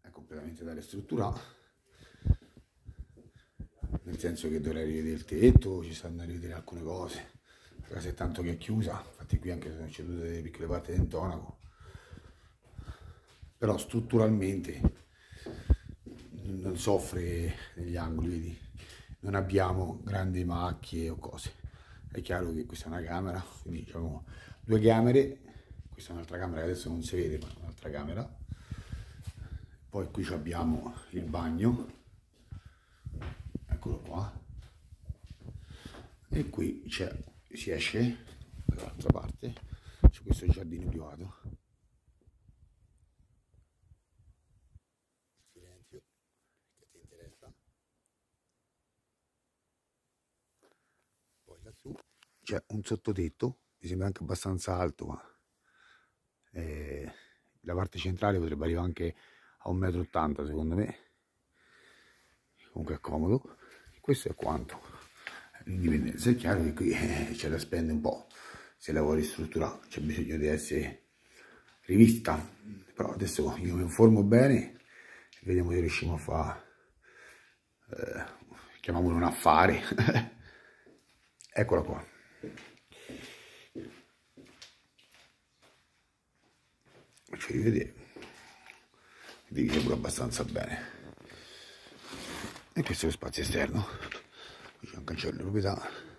è completamente da ristrutturare. Nel senso che dovrei rivedere il tetto ci stanno da rivedere alcune cose. La casa è tanto che è chiusa infatti qui anche sono cedute delle piccole parti d'intonaco però strutturalmente non soffre negli angoli vedi? Non abbiamo grandi macchie o cose. È chiaro che questa è una camera quindi diciamo due camere questa è un'altra camera che adesso non si vede ma un'altra camera. Poi qui abbiamo il bagno. Eccolo qua. E qui si esce dall'altra parte. C'è questo giardino privato c'è un sottotetto mi sembra anche abbastanza alto ma eh, la parte centrale potrebbe arrivare anche a 1,80 m secondo me. Comunque è comodo. Questo è quanto. L'indipendenza. È chiaro che qui eh, c'è da spendere un po' se lavori strutturato c'è bisogno di essere rivista. Però adesso io mi informo bene e vediamo se riusciamo a fare eh, chiamiamolo un affare. Eccola qua faccio rivedere divide pure abbastanza bene. E questo è lo spazio esterno. C'è un cancello di proprietà